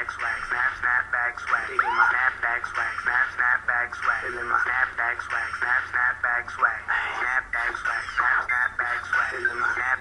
bag swag, snap, bag, swag, digging my bag, swag, snap, bag, swag, digging my bag, swag, snap, bag, swag, snapback swag, snap, bag, swag, digging my snap.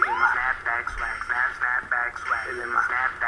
snap in snapback swag, snap, snapback swag. It's in my.